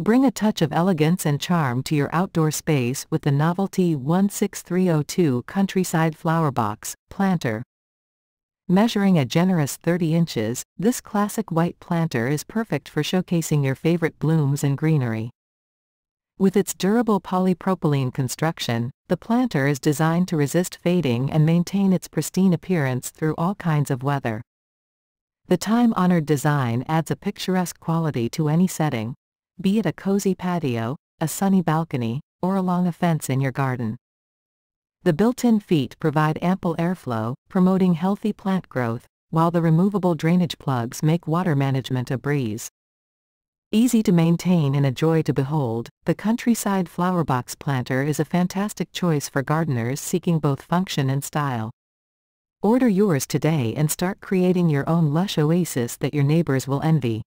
Bring a touch of elegance and charm to your outdoor space with the novelty 16302 Countryside Flower Box Planter. Measuring a generous 30 inches, this classic white planter is perfect for showcasing your favorite blooms and greenery. With its durable polypropylene construction, the planter is designed to resist fading and maintain its pristine appearance through all kinds of weather. The time-honored design adds a picturesque quality to any setting, be it a cozy patio, a sunny balcony, or along a fence in your garden. The built-in feet provide ample airflow, promoting healthy plant growth, while the removable drainage plugs make water management a breeze. Easy to maintain and a joy to behold, the Countryside Flower Box Planter is a fantastic choice for gardeners seeking both function and style. Order yours today and start creating your own lush oasis that your neighbors will envy.